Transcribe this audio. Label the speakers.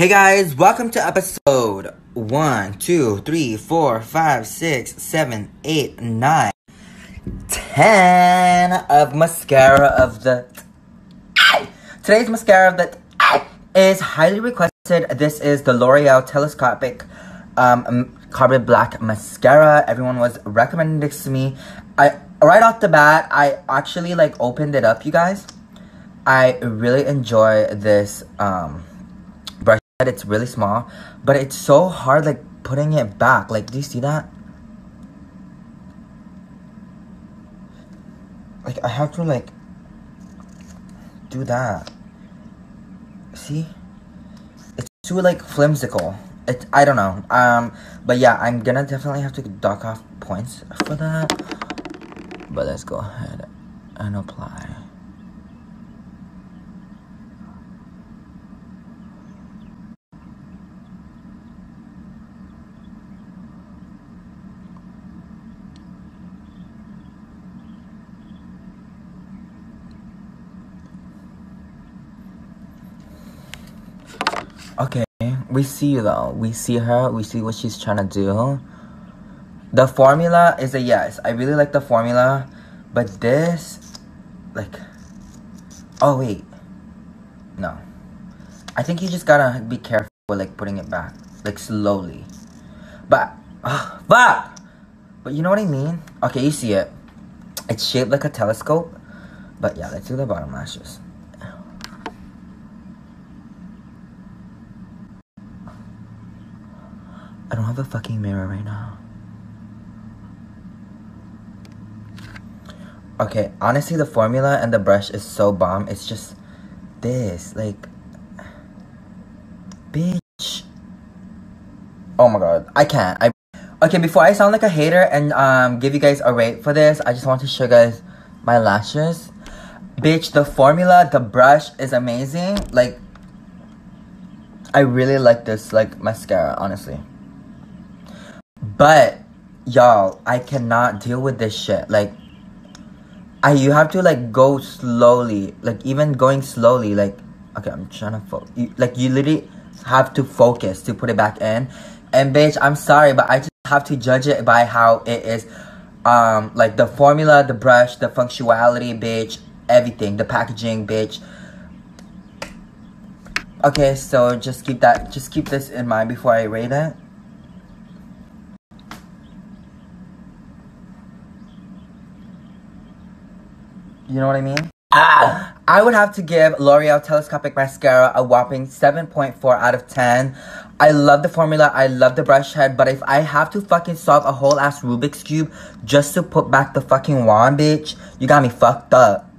Speaker 1: Hey guys, welcome to episode 1, 2, 3, 4, 5, 6, 7, 8, 9, 10 of Mascara of the. Today's Mascara of the is highly requested. This is the L'Oreal Telescopic um, Carbon Black Mascara. Everyone was recommending this to me. I Right off the bat, I actually like opened it up, you guys. I really enjoy this um. It's really small, but it's so hard like putting it back. Like, do you see that? Like, I have to like do that. See? It's too like flimsical. It, I don't know. Um, but yeah, I'm gonna definitely have to dock off points for that. But let's go ahead and apply. Okay, we see you though. We see her. We see what she's trying to do. The formula is a yes. I really like the formula. But this, like, oh wait. No. I think you just gotta be careful with like putting it back. Like slowly. But, uh, fuck! But you know what I mean? Okay, you see it. It's shaped like a telescope. But yeah, let's do the bottom lashes. I don't have a fucking mirror right now. Okay, honestly, the formula and the brush is so bomb. It's just this, like, bitch. Oh my god, I can't. I okay. Before I sound like a hater and um give you guys a rate for this, I just want to show you guys my lashes. Bitch, the formula, the brush is amazing. Like, I really like this like mascara, honestly. But y'all, I cannot deal with this shit. Like I you have to like go slowly. Like even going slowly, like okay, I'm trying to focus. Like you literally have to focus to put it back in. And bitch, I'm sorry, but I just have to judge it by how it is. Um, like the formula, the brush, the functionality, bitch, everything, the packaging, bitch. Okay, so just keep that, just keep this in mind before I rate it. You know what I mean? Ah, I would have to give L'Oreal Telescopic Mascara a whopping 7.4 out of 10. I love the formula, I love the brush head, but if I have to fucking solve a whole ass Rubik's Cube just to put back the fucking wand, bitch, you got me fucked up.